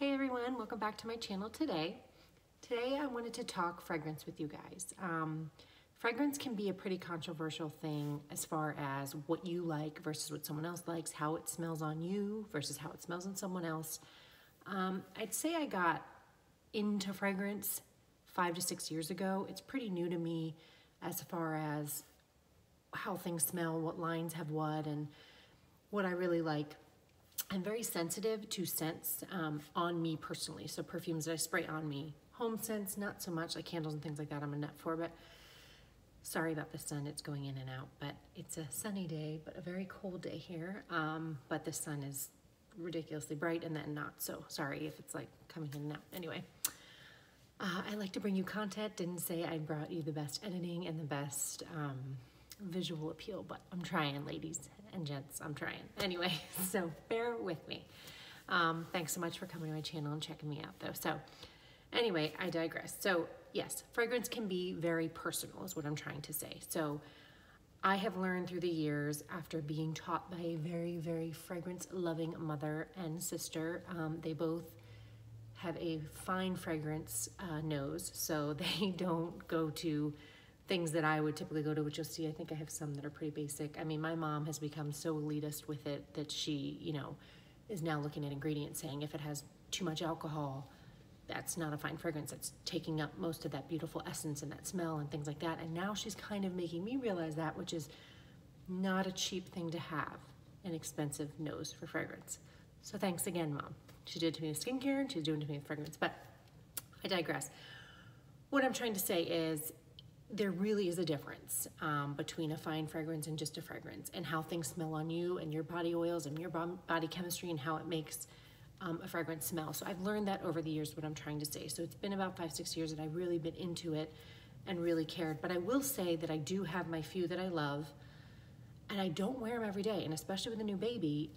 Hey everyone, welcome back to my channel today. Today I wanted to talk fragrance with you guys. Um, fragrance can be a pretty controversial thing as far as what you like versus what someone else likes, how it smells on you versus how it smells on someone else. Um, I'd say I got into fragrance five to six years ago. It's pretty new to me as far as how things smell, what lines have what, and what I really like. I'm very sensitive to scents um, on me personally. So perfumes that I spray on me. Home scents, not so much, like candles and things like that I'm a nut for, but sorry about the sun, it's going in and out. But it's a sunny day, but a very cold day here. Um, but the sun is ridiculously bright and then not, so sorry if it's like coming in and out. Anyway, uh, I like to bring you content. Didn't say I brought you the best editing and the best um, visual appeal, but I'm trying, ladies and gents, I'm trying. Anyway, so bear with me. Um, thanks so much for coming to my channel and checking me out though. So anyway, I digress. So yes, fragrance can be very personal is what I'm trying to say. So I have learned through the years after being taught by a very, very fragrance loving mother and sister. Um, they both have a fine fragrance uh, nose, so they don't go to things that I would typically go to, which you'll see, I think I have some that are pretty basic. I mean, my mom has become so elitist with it that she, you know, is now looking at ingredients saying if it has too much alcohol, that's not a fine fragrance. It's taking up most of that beautiful essence and that smell and things like that. And now she's kind of making me realize that, which is not a cheap thing to have, an expensive nose for fragrance. So thanks again, mom. She did to me with skincare and she's doing to me with fragrance, but I digress. What I'm trying to say is there really is a difference um, between a fine fragrance and just a fragrance and how things smell on you and your body oils and your body chemistry and how it makes um, a fragrance smell. So I've learned that over the years what I'm trying to say. So it's been about five, six years that I've really been into it and really cared. But I will say that I do have my few that I love and I don't wear them every day. And especially with a new baby,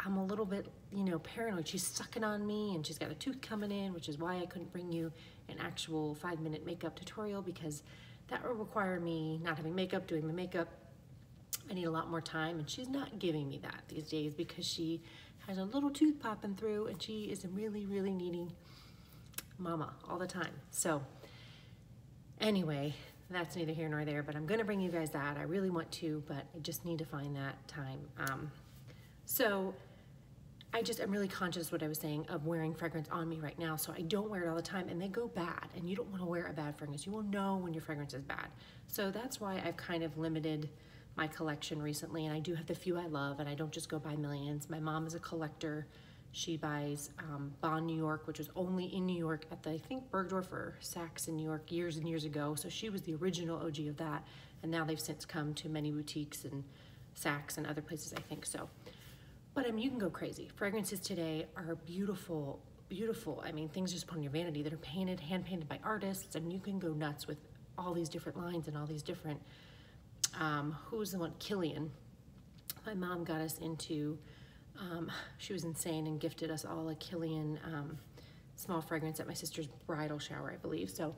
I'm a little bit, you know, paranoid. She's sucking on me and she's got a tooth coming in, which is why I couldn't bring you an actual five minute makeup tutorial because that will require me not having makeup, doing my makeup. I need a lot more time and she's not giving me that these days because she has a little tooth popping through and she is really, really needing mama all the time. So anyway, that's neither here nor there, but I'm gonna bring you guys that. I really want to, but I just need to find that time. Um, so I just am really conscious what I was saying of wearing fragrance on me right now. So I don't wear it all the time and they go bad and you don't want to wear a bad fragrance. You will know when your fragrance is bad. So that's why I've kind of limited my collection recently and I do have the few I love and I don't just go buy millions. My mom is a collector. She buys um, Bond New York, which was only in New York at the, I think, Bergdorf or Saks in New York years and years ago. So she was the original OG of that. And now they've since come to many boutiques and Saks and other places, I think so. But I mean, you can go crazy. Fragrances today are beautiful, beautiful. I mean, things just put on your vanity that are painted, hand painted by artists, and you can go nuts with all these different lines and all these different. Um, who was the one? Kilian. My mom got us into. Um, she was insane and gifted us all a Kilian um, small fragrance at my sister's bridal shower, I believe. So,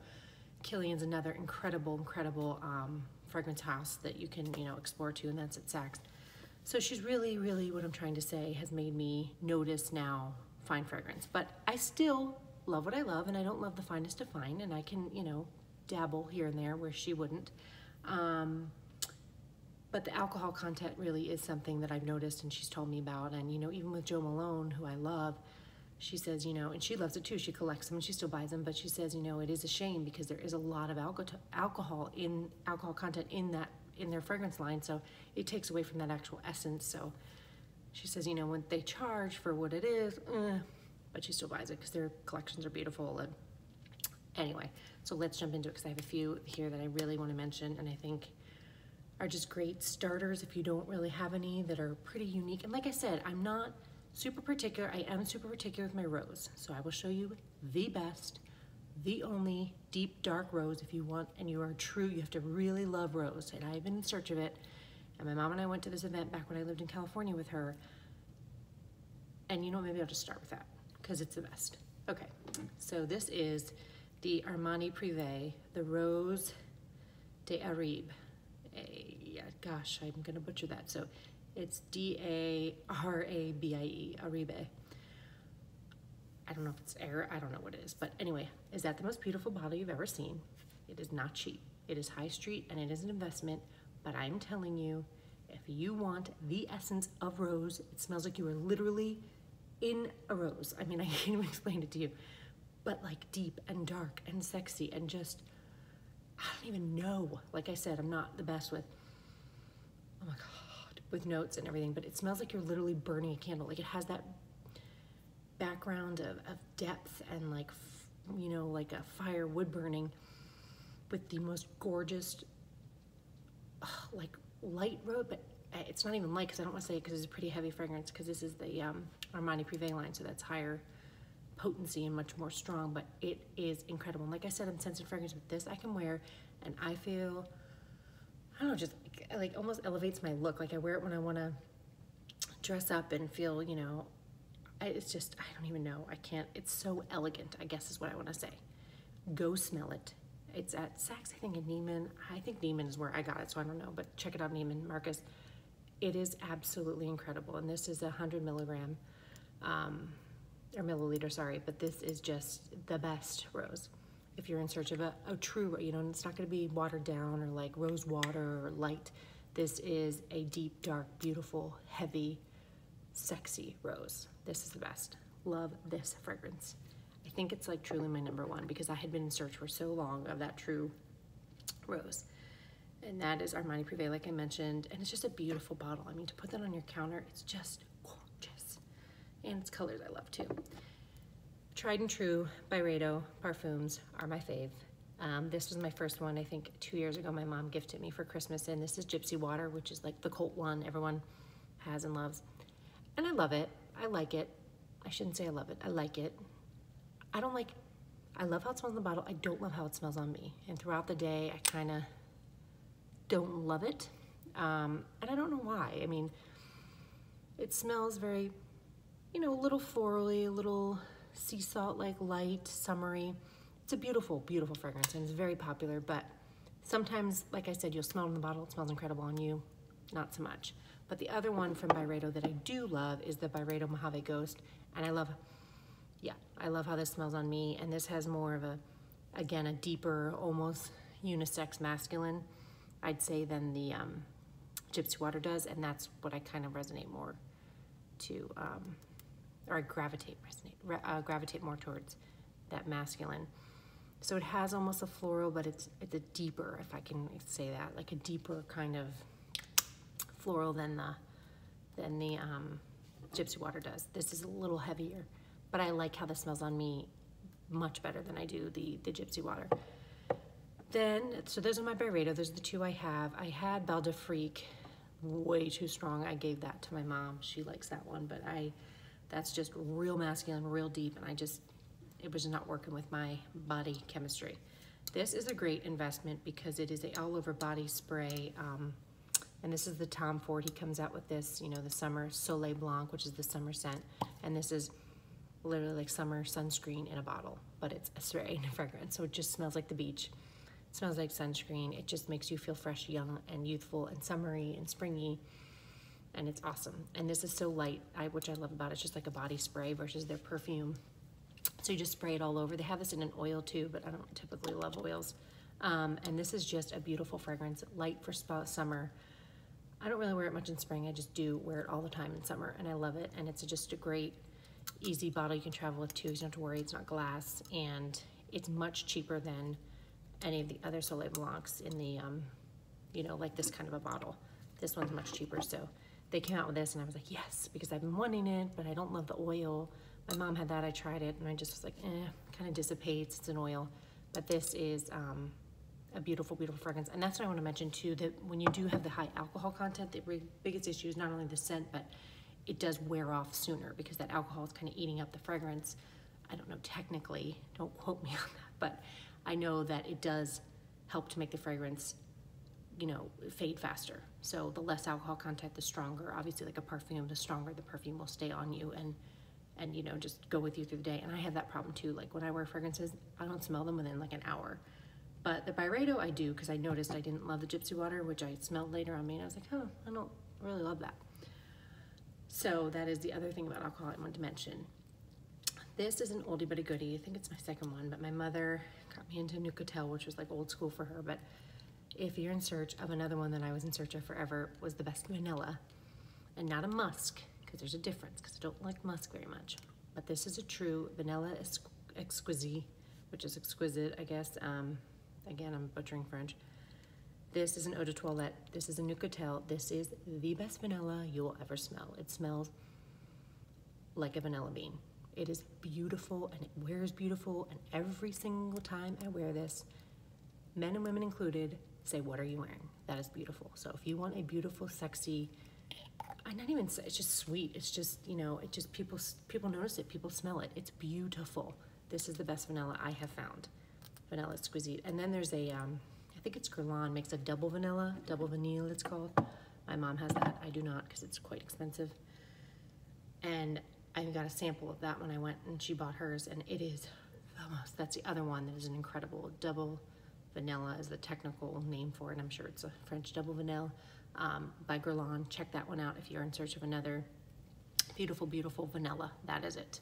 Kilian's another incredible, incredible um, fragrance house that you can, you know, explore to, and that's at Saks. So she's really, really, what I'm trying to say, has made me notice now fine fragrance. But I still love what I love, and I don't love the finest of fine, and I can, you know, dabble here and there where she wouldn't. Um, but the alcohol content really is something that I've noticed and she's told me about. And, you know, even with Jo Malone, who I love, she says, you know, and she loves it too. She collects them and she still buys them, but she says, you know, it is a shame because there is a lot of alcohol in alcohol content in that in their fragrance line, so it takes away from that actual essence. So she says, you know, when they charge for what it is, eh, but she still buys it because their collections are beautiful. And anyway, so let's jump into it because I have a few here that I really want to mention, and I think are just great starters if you don't really have any that are pretty unique. And like I said, I'm not super particular. I am super particular with my rose, so I will show you the best the only deep dark rose if you want and you are true you have to really love rose and I've been in search of it. And my mom and I went to this event back when I lived in California with her. And you know maybe I'll just start with that because it's the best. Okay so this is the Armani Privé the Rose de Arabe a, yeah, gosh I'm gonna butcher that. So it's D-A-R-A-B-I-E Arabe I don't know if it's air, I don't know what it is. But anyway, is that the most beautiful bottle you've ever seen? It is not cheap. It is high street and it is an investment. But I'm telling you, if you want the essence of rose, it smells like you are literally in a rose. I mean, I can't even explain it to you. But like deep and dark and sexy and just, I don't even know. Like I said, I'm not the best with, oh my God, with notes and everything, but it smells like you're literally burning a candle. Like it has that background of, of depth and like, you know, like a fire wood burning with the most gorgeous, like light robe, but uh, it's not even light because I don't want to say it because it's a pretty heavy fragrance because this is the um, Armani Privé line, so that's higher potency and much more strong, but it is incredible. And like I said, I'm sensitive fragrance with this I can wear and I feel, I don't know, just like almost elevates my look. Like I wear it when I want to dress up and feel, you know, I, it's just, I don't even know. I can't, it's so elegant, I guess is what I want to say. Go smell it. It's at Saks, I think in Neiman. I think Neiman is where I got it, so I don't know, but check it out, Neiman Marcus. It is absolutely incredible. And this is a 100 milligram, um, or milliliter, sorry, but this is just the best rose. If you're in search of a, a true, you know, it's not gonna be watered down or like rose water or light. This is a deep, dark, beautiful, heavy, sexy rose. This is the best. Love this fragrance. I think it's like truly my number one because I had been in search for so long of that true rose. And that is Armani Privé, like I mentioned. And it's just a beautiful bottle. I mean, to put that on your counter, it's just gorgeous. And its colors I love too. Tried and True Byredo Parfums are my fave. Um, this was my first one, I think two years ago, my mom gifted me for Christmas. And this is Gypsy Water, which is like the cult one everyone has and loves. And I love it. I like it. I shouldn't say I love it. I like it. I don't like, I love how it smells in the bottle. I don't love how it smells on me. And throughout the day, I kind of don't love it. Um, and I don't know why. I mean, it smells very, you know, a little florally, a little sea salt like light, summery. It's a beautiful, beautiful fragrance and it's very popular, but sometimes, like I said, you'll smell it in the bottle. It smells incredible on you, not so much. But the other one from Byredo that I do love is the Byredo Mojave Ghost. And I love, yeah, I love how this smells on me. And this has more of a, again, a deeper, almost unisex masculine, I'd say, than the um, Gypsy Water does. And that's what I kind of resonate more to, um, or I gravitate, resonate, uh, gravitate more towards that masculine. So it has almost a floral, but it's it's a deeper, if I can say that, like a deeper kind of floral than the than the um, Gypsy Water does. This is a little heavier, but I like how this smells on me much better than I do the, the Gypsy Water. Then, so those are my Byredo. Those are the two I have. I had Bal d'Afrique, way too strong. I gave that to my mom. She likes that one, but I, that's just real masculine, real deep, and I just, it was not working with my body chemistry. This is a great investment because it is a all over body spray. Um, and this is the Tom Ford. He comes out with this, you know, the summer Soleil Blanc, which is the summer scent. And this is literally like summer sunscreen in a bottle, but it's a spray fragrance. So it just smells like the beach. It smells like sunscreen. It just makes you feel fresh, young, and youthful, and summery, and springy. And it's awesome. And this is so light, I, which I love about it. It's just like a body spray versus their perfume. So you just spray it all over. They have this in an oil too, but I don't typically love oils. Um, and this is just a beautiful fragrance, light for summer. I don't really wear it much in spring. I just do wear it all the time in summer, and I love it. And it's just a great, easy bottle you can travel with too. You don't have to worry. It's not glass, and it's much cheaper than any of the other Soleil Blancs in the, um, you know, like this kind of a bottle. This one's much cheaper, so they came out with this, and I was like, yes, because I've been wanting it, but I don't love the oil. My mom had that. I tried it, and I just was like, eh, kind of dissipates. It's an oil. But this is um, a beautiful, beautiful fragrance. And that's what I want to mention too, that when you do have the high alcohol content, the biggest issue is not only the scent, but it does wear off sooner because that alcohol is kind of eating up the fragrance. I don't know technically, don't quote me on that, but I know that it does help to make the fragrance, you know, fade faster. So the less alcohol content, the stronger. Obviously, like a perfume, the stronger the perfume will stay on you and and you know just go with you through the day. And I have that problem too. Like when I wear fragrances, I don't smell them within like an hour. But the Byredo I do because I noticed I didn't love the Gypsy Water, which I smelled later on me, and I was like, oh, I don't really love that. So that is the other thing about alcohol I wanted to mention. This is an oldie but a goodie. I think it's my second one, but my mother got me into Nucatel, which was like old school for her. But if you're in search of another one that I was in search of forever, was the best vanilla, and not a musk, because there's a difference. Because I don't like musk very much. But this is a true vanilla exquisite, which is exquisite, I guess. Um, again, I'm butchering French. This is an eau de toilette. This is a Nucatel. This is the best vanilla you will ever smell. It smells like a vanilla bean. It is beautiful and it wears beautiful. And every single time I wear this, men and women included, say, what are you wearing? That is beautiful. So if you want a beautiful, sexy, I not even say, it's just sweet. It's just, you know, it just, people, people notice it, people smell it. It's beautiful. This is the best vanilla I have found. Vanilla exquisite. And then there's a, um, I think it's Guerlain, makes a double vanilla, double vanille it's called. My mom has that. I do not because it's quite expensive. And I got a sample of that when I went and she bought hers, and it is the most. That's the other one that is an incredible double vanilla is the technical name for it. I'm sure it's a French double vanilla um, by Guerlain. Check that one out if you're in search of another beautiful, beautiful vanilla. That is it.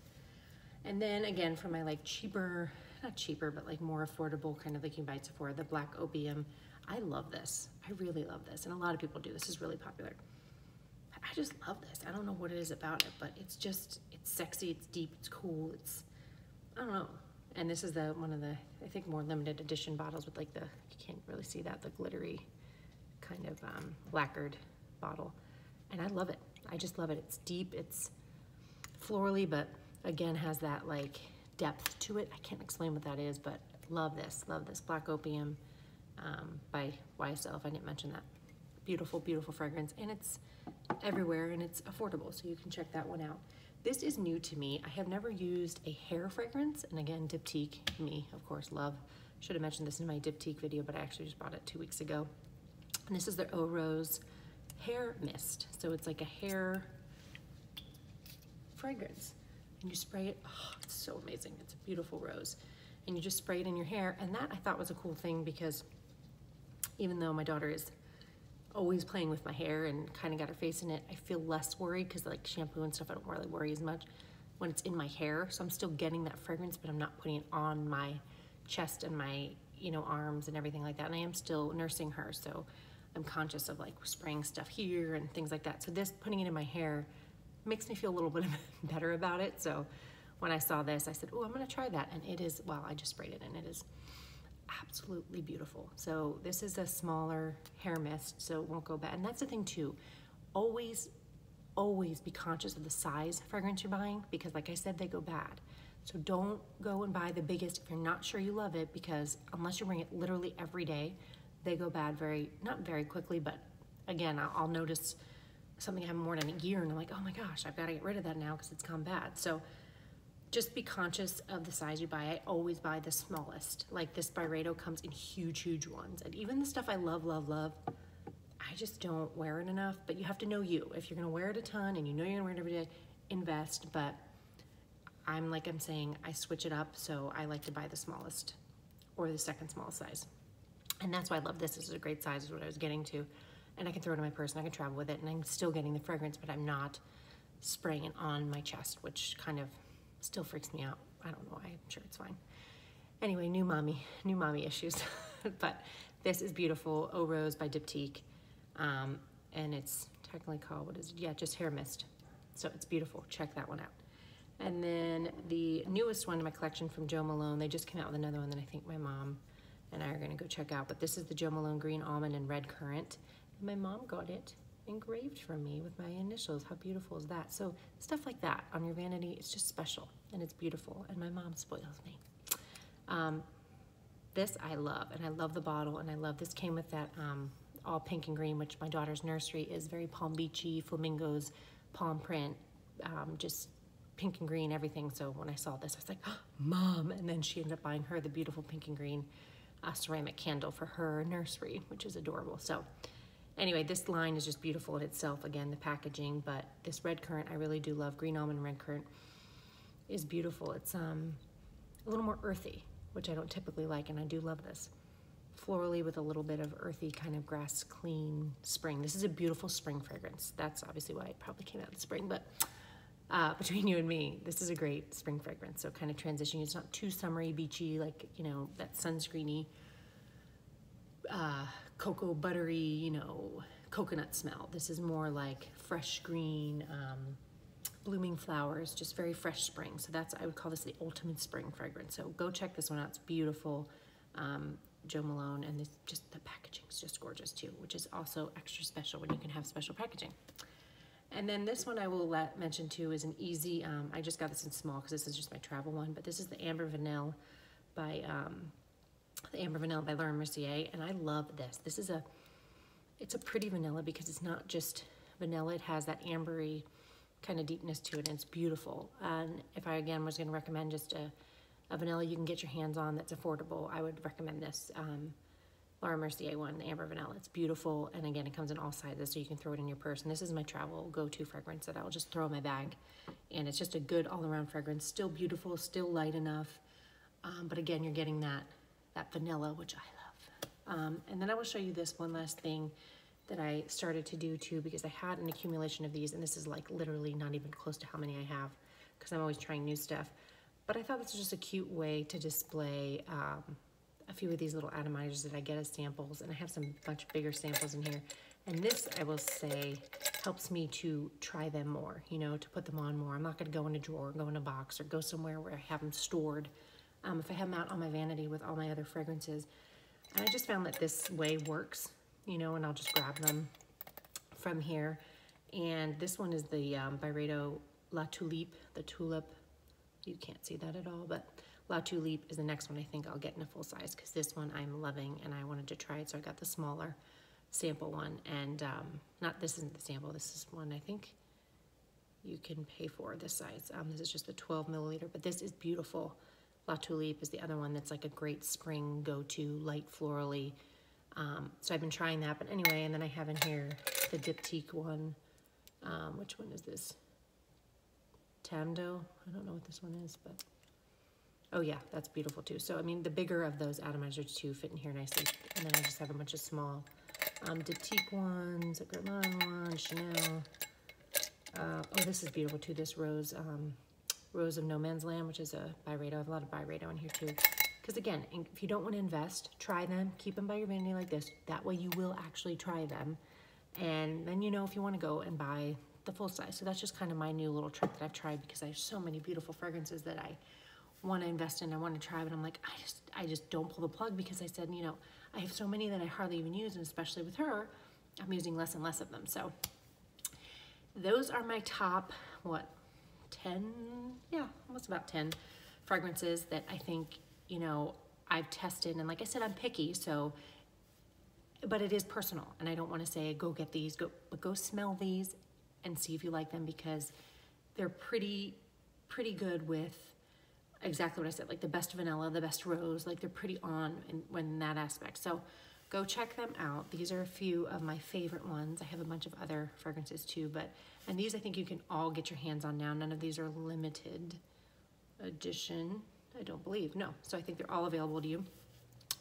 And then again, for my like cheaper, not cheaper, but like more affordable kind of like you buy at Sephora, the Black Opium. I love this. I really love this. And a lot of people do. This is really popular. I just love this. I don't know what it is about it, but it's just, it's sexy, it's deep, it's cool, it's, I don't know. And this is the one of the, I think, more limited edition bottles with like the, you can't really see that, the glittery kind of um, lacquered bottle. And I love it. I just love it. It's deep, it's florally, but again, has that like depth to it. I can't explain what that is, but love this, love this. Black Opium um, by YSL, if I didn't mention that. Beautiful, beautiful fragrance. And it's, everywhere and it's affordable, so you can check that one out. This is new to me. I have never used a hair fragrance, and again, Diptyque, me, of course, love. Should have mentioned this in my Diptyque video, but I actually just bought it two weeks ago. And this is their Eau Rose Hair Mist. So it's like a hair fragrance. And you spray it, oh, it's so amazing. It's a beautiful rose. And you just spray it in your hair. And that I thought was a cool thing because even though my daughter is always playing with my hair and kind of got her face in it, I feel less worried because like shampoo and stuff, I don't really worry as much when it's in my hair. So I'm still getting that fragrance, but I'm not putting it on my chest and my, you know, arms and everything like that. And I am still nursing her. So I'm conscious of like spraying stuff here and things like that. So this, putting it in my hair makes me feel a little bit better about it. So when I saw this, I said, oh, I'm gonna try that. And it is, well, I just sprayed it and it is absolutely beautiful. So this is a smaller hair mist, so it won't go bad. And that's the thing too, always, always be conscious of the size fragrance you're buying because like I said, they go bad. So don't go and buy the biggest if you're not sure you love it because unless you're wearing it literally every day, they go bad very, not very quickly, but again, I'll, I'll notice something I haven't worn in a year and I'm like, oh my gosh, I've got to get rid of that now because it's gone bad. So just be conscious of the size you buy. I always buy the smallest. Like this Byredo comes in huge, huge ones. And even the stuff I love, love, love, I just don't wear it enough. But you have to know you. If you're gonna wear it a ton and you know you're gonna wear it every day, invest. But I'm like I'm saying, I switch it up. So I like to buy the smallest or the second smallest size. And that's why I love this. This is a great size is what I was getting to. And I can throw it in my purse and I can travel with it. And I'm still getting the fragrance, but I'm not spraying it on my chest, which kind of Still freaks me out. I don't know why. I'm sure it's fine. Anyway, new mommy, new mommy issues. but this is beautiful. Eau Rose by Diptyque. Um, and it's technically called, what is it? Yeah, just hair mist. So it's beautiful. Check that one out. And then the newest one in my collection from Jo Malone, they just came out with another one that I think my mom and I are gonna go check out. But this is the Jo Malone Green Almond and Red Currant. My mom got it engraved for me with my initials. How beautiful is that? So stuff like that on your vanity, it's just special and it's beautiful. And my mom spoils me. Um, this I love, and I love the bottle, and I love this came with that um, all pink and green, which my daughter's nursery is very Palm Beachy, flamingos, palm print, um, just pink and green, everything. So when I saw this, I was like, oh, Mom! And then she ended up buying her the beautiful pink and green uh, ceramic candle for her nursery, which is adorable. So Anyway, this line is just beautiful in itself. Again, the packaging, but this red currant, I really do love. Green almond red currant is beautiful. It's um, a little more earthy, which I don't typically like, and I do love this. Florally with a little bit of earthy kind of grass clean spring. This is a beautiful spring fragrance. That's obviously why it probably came out in spring, but uh, between you and me, this is a great spring fragrance. So kind of transitioning. It's not too summery, beachy, like, you know, that sunscreeny, uh, cocoa buttery, you know, coconut smell. This is more like fresh green, um, blooming flowers, just very fresh spring. So that's, I would call this the ultimate spring fragrance. So go check this one out. It's beautiful. Um, Jo Malone, and this, just the packaging is just gorgeous too, which is also extra special when you can have special packaging. And then this one I will let mention too is an easy, um, I just got this in small because this is just my travel one, but this is the Amber Vanille by, um, the Amber Vanilla by Laura Mercier, and I love this. This is a, it's a pretty vanilla because it's not just vanilla, it has that ambery kind of deepness to it, and it's beautiful. And if I, again, was gonna recommend just a, a vanilla you can get your hands on that's affordable, I would recommend this. Um, Laura Mercier one, the Amber Vanilla. It's beautiful, and again, it comes in all sizes, so you can throw it in your purse. And this is my travel go-to fragrance that I'll just throw in my bag. And it's just a good all-around fragrance. Still beautiful, still light enough. Um, but again, you're getting that, that vanilla, which I love. Um, and then I will show you this one last thing that I started to do too, because I had an accumulation of these, and this is like literally not even close to how many I have, because I'm always trying new stuff. But I thought this was just a cute way to display um, a few of these little atomizers that I get as samples, and I have some much bigger samples in here. And this, I will say, helps me to try them more, you know, to put them on more. I'm not gonna go in a drawer, go in a box, or go somewhere where I have them stored. Um, if I have them out on my vanity with all my other fragrances, And I just found that this way works, you know, and I'll just grab them from here. And this one is the um, Byredo La Tulipe, the tulip. You can't see that at all, but La Tulipe is the next one I think I'll get in a full size because this one I'm loving and I wanted to try it. So I got the smaller sample one and um, not, this isn't the sample, this is one I think you can pay for this size. Um, this is just a 12 milliliter, but this is beautiful. La Tulipe is the other one that's like a great spring go-to, light florally. Um, so I've been trying that, but anyway, and then I have in here the Diptyque one. Um, which one is this? Tam Dao? I don't know what this one is, but Oh yeah, that's beautiful too. So I mean, the bigger of those atomizers too fit in here nicely. And then I just have a bunch of small um, Diptyque ones, a Guerlain one, Chanel. Uh, oh, this is beautiful too. This rose, um, rose of no man's land, which is a Byredo. I have a lot of Byredo in here too. Because again, if you don't want to invest, try them. Keep them by your vanity like this. That way you will actually try them. And then you know if you want to go and buy the full size. So that's just kind of my new little trick that I've tried because I have so many beautiful fragrances that I want to invest in, I want to try, but I'm like, I just, I just don't pull the plug because I said, you know, I have so many that I hardly even use, and especially with her, I'm using less and less of them. So those are my top, what, 10, yeah, almost about 10 fragrances that I think, you know, I've tested. And like I said, I'm picky, so, but it is personal. And I don't want to say, go get these, go, but go smell these and see if you like them because they're pretty, pretty good with exactly what I said, like the best vanilla, the best rose, like they're pretty on in, in that aspect. So go check them out. These are a few of my favorite ones. I have a bunch of other fragrances too, but, and these I think you can all get your hands on now. None of these are limited edition, I don't believe, no. So I think they're all available to you.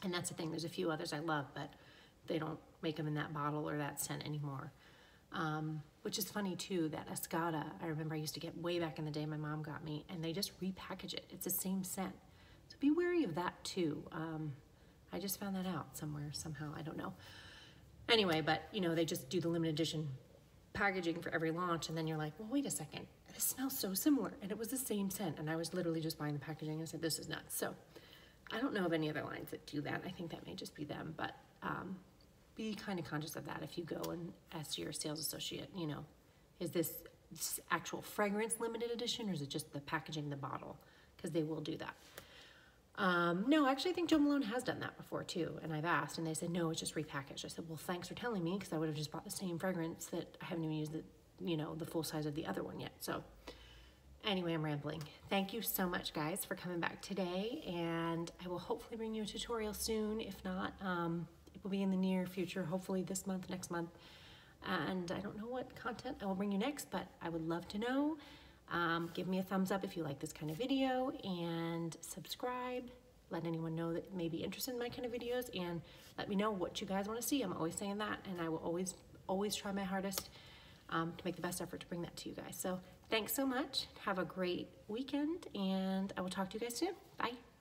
And that's the thing, there's a few others I love, but they don't make them in that bottle or that scent anymore. Um, which is funny too, that Escada, I remember I used to get way back in the day, my mom got me, and they just repackage it. It's the same scent. So be wary of that too. Um, I just found that out somewhere, somehow, I don't know. Anyway, but you know, they just do the limited edition packaging for every launch, and then you're like, well, wait a second, this smells so similar, and it was the same scent, and I was literally just buying the packaging and I said, this is nuts. So I don't know of any other lines that do that. I think that may just be them, but um, be kind of conscious of that if you go and ask your sales associate, you know, is this actual fragrance limited edition or is it just the packaging, the bottle? Because they will do that. Um, no, actually, I think Jo Malone has done that before too. And I've asked, and they said, no, it's just repackaged. I said, well, thanks for telling me, because I would have just bought the same fragrance that I haven't even used the, you know, the full size of the other one yet. So anyway, I'm rambling. Thank you so much, guys, for coming back today. And I will hopefully bring you a tutorial soon. If not, um, it will be in the near future, hopefully this month, next month. And I don't know what content I will bring you next, but I would love to know. Um, give me a thumbs up if you like this kind of video and subscribe. Let anyone know that may be interested in my kind of videos and let me know what you guys want to see. I'm always saying that and I will always, always try my hardest um, to make the best effort to bring that to you guys. So thanks so much. Have a great weekend, and I will talk to you guys soon. Bye.